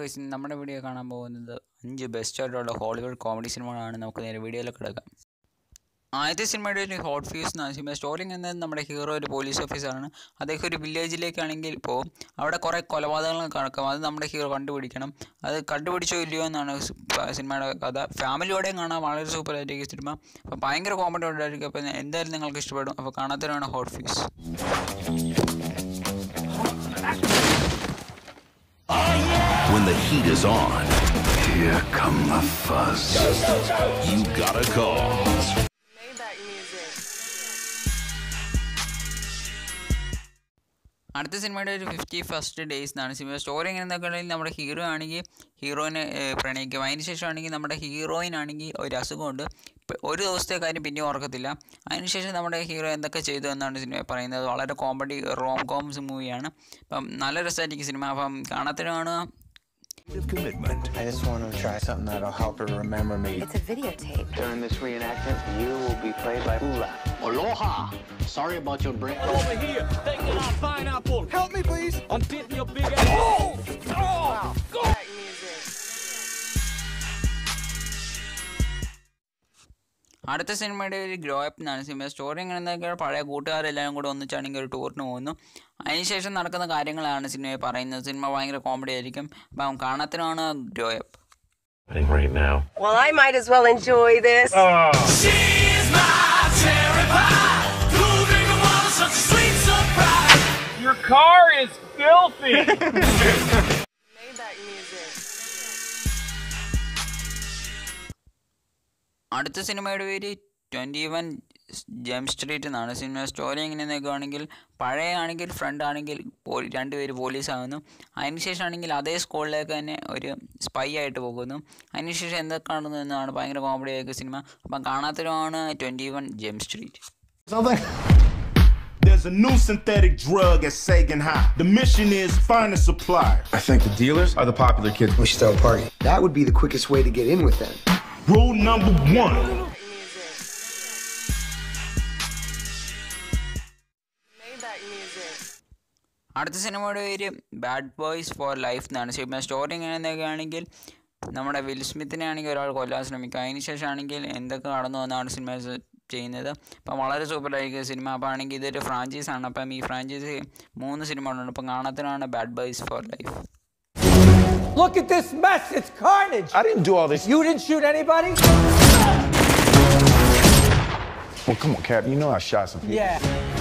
Guys നമ്മുടെ video കാണാൻ പോകുന്നത് അഞ്ച് ബെസ്റ്റ് ആയിട്ടുള്ള ഹോളിവുഡ് കോമഡി സിനിമകളാണ് നമുക്ക് നേരെ വീഡിയോയിലേക്ക് കിടക്കാം. ആദ്യത്തെ സിനിമയുടെ ഒരു ഹോട്ട് ഫ്യൂസ് എന്ന സിനിമ സ്റ്റോറിങ് എന്നത് നമ്മുടെ ഹീറോ ഒരു പോലീസ് ഓഫീസറാണ് അദ്ദേഹം ഒരു വില്ലേജിലേക്കാണെങ്കിൽ പോകും അവിടെ കുറേ കൊലപാതകങ്ങൾ നടക്കും. അത് നമ്മുടെ ഹീറോ കണ്ടുപിടിക്കണം. അത് കണ്ടുപിടിച്ചോ ഇല്ലയോ എന്നാണ് സിനിമയുടെ കഥ. ഫാമിലിയോടെ കാണാൻ വളരെ സൂപ്പർ ആയിരിക്കും സിനിമ അപ്പോൾ ഭയങ്കര കോമഡി ഉണ്ടായിരിക്കും. അപ്പോൾ എന്തായാലും നിങ്ങൾക്ക് ഇഷ്ടപ്പെടും. അപ്പോൾ കാണാത്തവരാണ് Hot Fuzz When the heat is on, here come the fuzz. Go, go, go. You gotta call. അടുത്ത സിനിമയുടെ ഒരു ഫിഫ്റ്റി ഫസ്റ്റ് ഡേയ്സ് എന്നാണ് സിനിമ. സ്റ്റോറി എങ്ങനെ ഉണ്ടെങ്കിൽ നമ്മുടെ ഹീറോ ആണെങ്കിൽ ഹീറോയിനെ പ്രണയിക്കും. അതിന് ശേഷം ആണെങ്കിൽ നമ്മുടെ ഹീറോയിൻ ആണെങ്കിൽ ഒരു അസുഖമുണ്ട്. ഒരു ദിവസത്തെ കാര്യം പിന്നെ ഓർക്കത്തില്ല. അതിനുശേഷം നമ്മുടെ ഹീറോ എന്തൊക്കെ ചെയ്തു എന്നാണ് സിനിമ പറയുന്നത്. വളരെ കോമഡി റോം കോംസ് മൂവിയാണ് അപ്പം നല്ല രസമായിരിക്കും സിനിമ. അപ്പം കാണാത്തതിന് commitment. I just want to try something that'll help her remember me. It's a videotape. During this reenactment, you will be played by Ula. Aloha! Sorry about your break. Over here! അടുത്ത സിനിമയുടെ ഒരു grow up എന്നാണ് cinema story എങ്ങനെയെന്നൊക്കെ പഴയ കൂട്ടുകാരെല്ലാം കൂടെ ഒന്നിച്ചാണെങ്കിൽ ഒരു ടൂറിന് പോകുന്നു അതിനുശേഷം നടക്കുന്ന കാര്യങ്ങളാണ് സിനിമയെ പറയുന്നത് സിനിമ ഭയങ്കര കോമഡി ആയിരിക്കും അപ്പം കാണാത്തതിനാണ് Grow Up right now. Well, I might as well enjoy this. Your car is filthy. made that music. അടുത്ത സിനിമയുടെ പേര് ട്വന്റി വൺ ജെം സ്ട്രീറ്റ് എന്നാണ് സിനിമ സ്റ്റോറി എങ്ങനെ നോക്കുകയാണെങ്കിൽ പഴയ ആണെങ്കിൽ ഫ്രണ്ട് ആണെങ്കിൽ പോലീസ് രണ്ടുപേര് പോലീസാകുന്നു അതിനുശേഷം ആണെങ്കിൽ അതേ സ്കൂളിലേക്ക് തന്നെ ഒരു സ്പൈ ആയിട്ട് പോകുന്നു അതിനുശേഷം എന്തൊക്കെ കാണുന്നു എന്നാണ് ഭയങ്കര കോമഡി ആയിരിക്കും സിനിമ അപ്പം കാണാത്തതുമാണ് Twenty One Jump Street There's a new synthetic drug at Sagan High. The mission is find a supplier. I think the dealers are the popular kids. We should throw a party. That would be the quickest way to get in with them. Rule number one. അടുത്ത സിനിമയുടെ പേര് Bad boys for Life എന്നാണ്. Cinema story എങ്ങനെ ആണെങ്കിൽ നമ്മുടെ will സ്മിത്തിനെ ആണെങ്കിൽ ഒരാൾ കൊല്ലാൻ ശ്രമിക്കുക അതിനുശേഷം ആണെങ്കിൽ എന്തൊക്കെ നടന്നു എന്നാണ് സിനിമ ചെയ്യുന്നത്. അപ്പം വളരെ സൂപ്പറായിരിക്കും സിനിമ. അപ്പോൾ ആണെങ്കിൽ ഇതൊരു ഫ്രാഞ്ചൈസാണ് അപ്പം ഈ ഫ്രാഞ്ചൈസി മൂന്ന് സിനിമകളുണ്ട്. അപ്പം കാണാത്തതിനാണ് Bad Boys for Life Look at this mess. It's carnage. I didn't do all this. You didn't shoot anybody? Well, come on, Cap. You know I shot some people. Yeah.